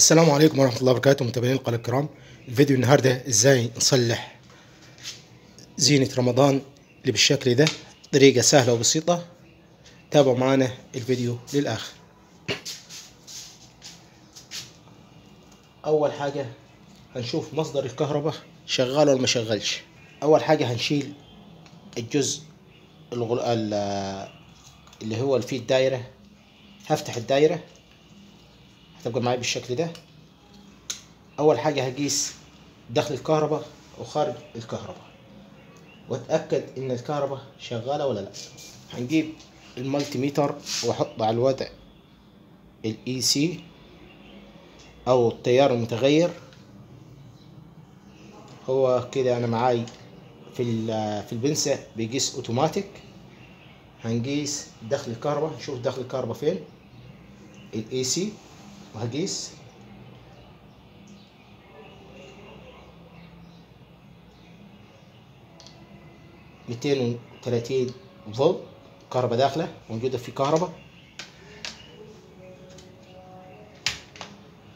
السلام عليكم ورحمة الله وبركاته متابعين القناة الكرام. الفيديو النهاردة إزاي نصلح زينة رمضان اللي بالشكل ده؟ طريقة سهلة وبسيطة. تابعوا معنا الفيديو للآخر. أول حاجة هنشوف مصدر الكهرباء شغال ولا ما شغالش أول حاجة هنشيل الجزء اللي هو فيه الدايرة هفتح الدايرة. هتبقى معايا بالشكل ده. أول حاجة هقيس دخل الكهرباء وخارج الكهرباء. وأتأكد إن الكهرباء شغالة ولا لأ. هنجيب ال multimeter وأحطه على الوضع ال AC أو التيار المتغير. هو كده أنا معاي في ال- في البنسة بيقيس أوتوماتيك. هنقيس دخل الكهرباء نشوف دخل الكهرباء فين؟ ال AC وهقيس ميتين وتلاتين فولت كهرباء داخلة موجودة في كهرباء.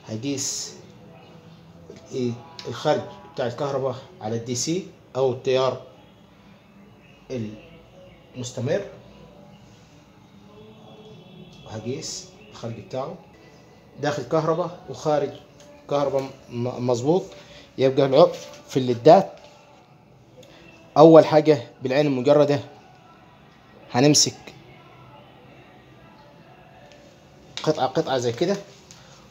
هقيس ال- الخرج بتاع الكهرباء على ال DC أو التيار المستمر. وهقيس الخرج بتاعه. داخل كهرباء وخارج كهرباء مظبوط. يبقى العقد في الليدات. أول حاجة بالعين المجردة هنمسك قطعة قطعة زي كده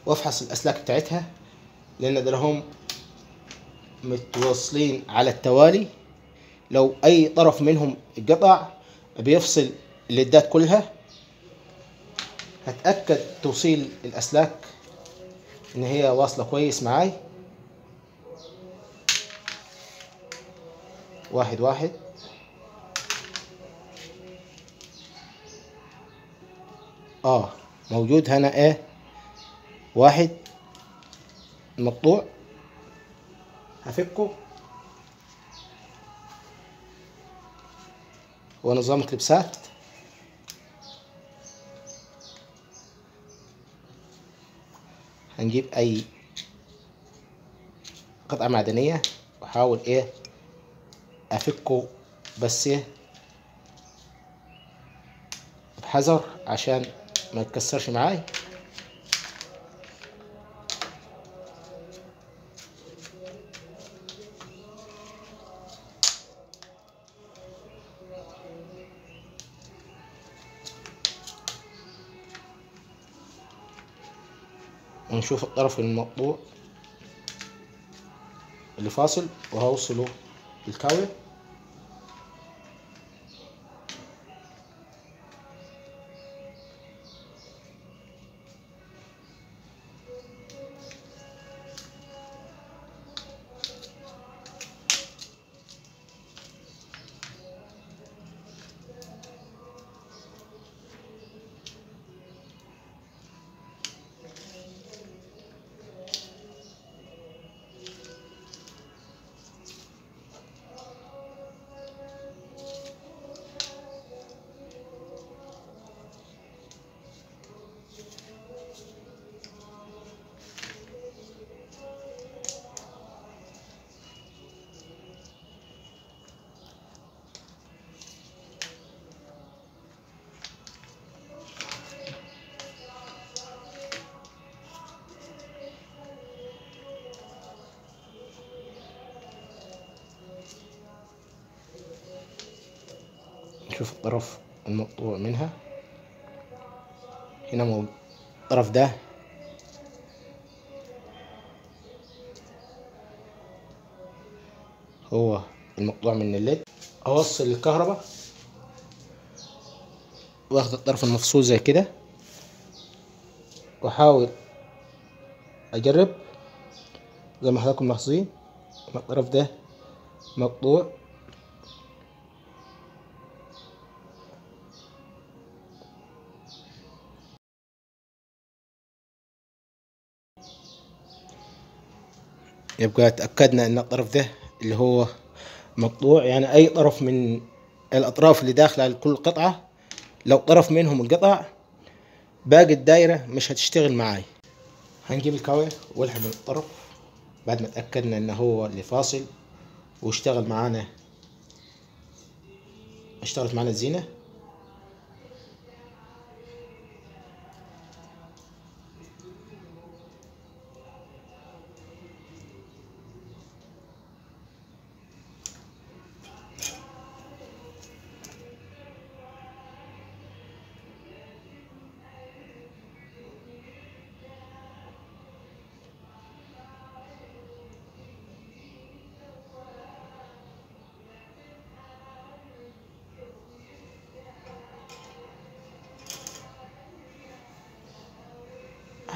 وأفحص الأسلاك بتاعتها لأن دول متوصلين على التوالي. لو أي طرف منهم قطع بيفصل الليدات كلها. هتأكد توصيل الأسلاك إن هي واصلة كويس معاي. واحد واحد. آه موجود هنا إيه واحد. مقطوع. هفكه. هو نظام كليبسات. هنجيب أي قطعة معدنية واحاول إيه أفكه بس إيه بحذر عشان ما يتكسرش معاي. ونشوف الطرف المقطوع اللي فاصل وهوصله بالكاوية نشوف الطرف المقطوع منها. هنا مو الطرف ده. هو المقطوع من الليد. أوصل الكهرباء. واخد الطرف المفصول زي كده. وأحاول أجرب. زي ما حضراتكم ملاحظين الطرف ده مقطوع. يبقى تأكدنا أن الطرف ده اللي هو مقطوع يعني أي طرف من الأطراف اللي داخلة على كل قطعة لو طرف منهم انقطع باقي الدايرة مش هتشتغل معاي. هنجيب الكاوية والحم من الطرف بعد ما اتأكدنا ان هو اللي فاصل واشتغل معانا اشتغلت معانا الزينة.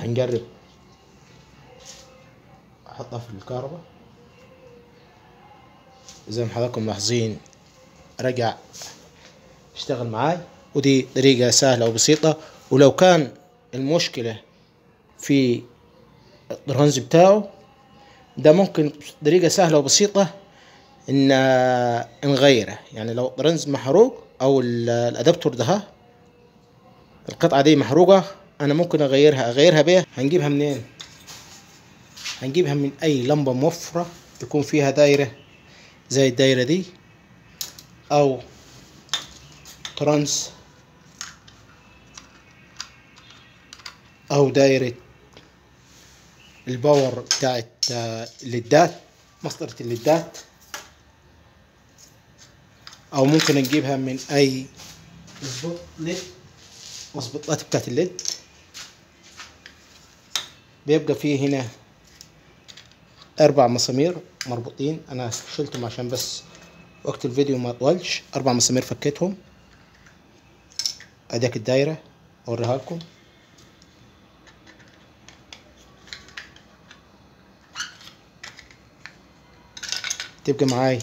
هنجرب أحطها في الكهرباء. زي ما حضراتكم ملاحظين رجع اشتغل معاي. ودي طريقة سهلة وبسيطة. ولو كان المشكلة في الرنز بتاعه ده ممكن طريقة سهلة وبسيطة إن نغيره. يعني لو الرنز محروق أو ال- الأدابتور ده القطعة دي محروقة أنا ممكن أغيرها. أغيرها بيه هنجيبها منين؟ هنجيبها من أي لمبة موفرة تكون فيها دايرة زي الدايرة دي أو ترانس أو دايرة ال power بتاعت الليدات مسطرة الليدات. أو ممكن نجيبها من أي مظبوط ليد مظبوطات بتاعت الليد. بيبقى فيه هنا أربع مسامير مربوطين. أنا شلتهم عشان بس وقت الفيديو ما طولش. أربع مسامير فكيتهم. اديك الدايرة. أوريها لكم. تبقى معاي.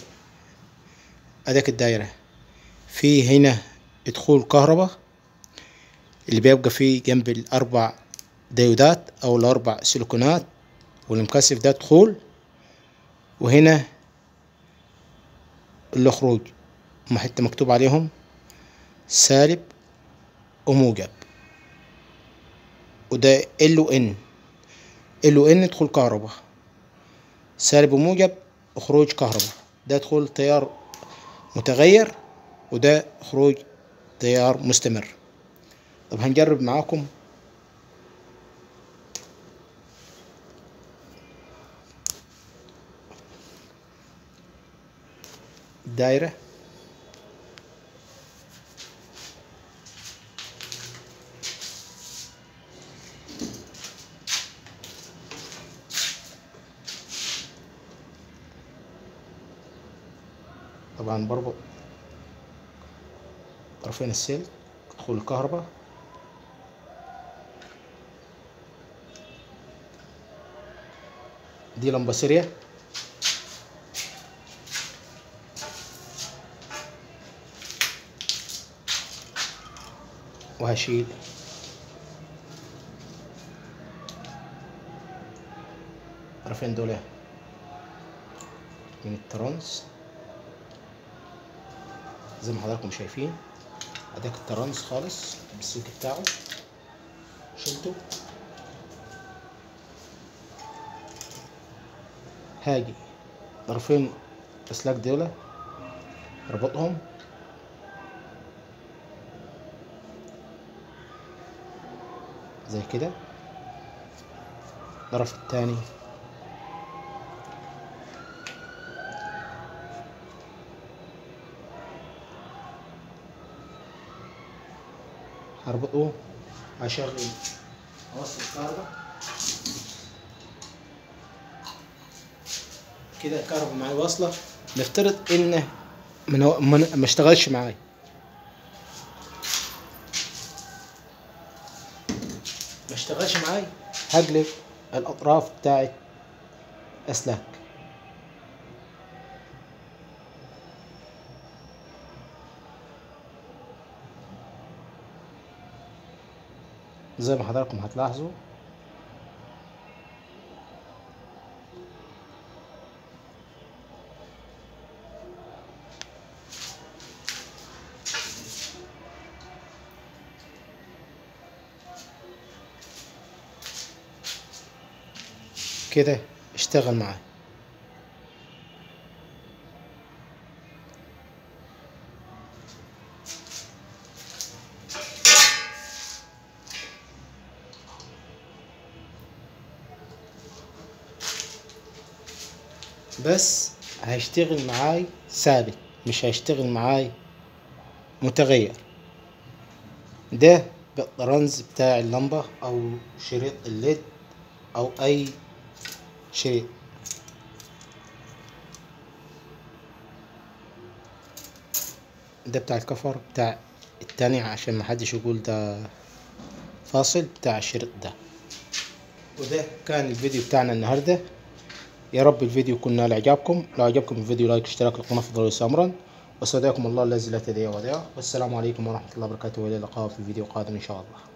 اديك الدايرة. في هنا دخول كهرباء اللي بيبقى فيه جنب الأربع ديودات أو الأربع سيليكونات والمكثف ده دخول وهنا الخروج ما حتى مكتوب عليهم سالب وموجب. وده ال و ان ال و ان دخول كهرباء سالب وموجب خروج كهرباء. ده دخول تيار متغير وده خروج تيار مستمر. طب هنجرب معاكم دايرة. طبعا بربط طرفين السلك دخول الكهرباء. دي لمبة سيريا وهشيل. الطرفين دول من الترانس. زي ما حضراتكم شايفين اداك الترانس خالص بالسلك بتاعه. شلته. هاجي. طرفين الاسلاك دول أربطهم. زي كده. الطرف التاني هربطه هشغل أوصل الكهرباء. كده الكهرباء معايا واصلة. نفترض انه ما اشتغلش معايا. اشتغلش معايا؟ هقلب الأطراف بتاعت أسلاك. زي ما حضراتكم هتلاحظوا كده اشتغل معاه. بس هيشتغل معاي ثابت مش هيشتغل معاي متغير. ده بالرمز بتاع اللمبة أو شريط ال LED أو أي شريط ده بتاع ال cover بتاع التاني عشان محدش يقول ده فاصل بتاع الشريط ده. وده كان الفيديو بتاعنا النهارده. يا رب الفيديو يكون نال إعجابكم. لو عجبكم الفيديو like اشتراك القناه فضلا لا امرا واستودعكم الله الذي لا تضيع ودائعه والسلام عليكم ورحمة الله وبركاته. وإلى اللقاء في فيديو قادم إن شاء الله.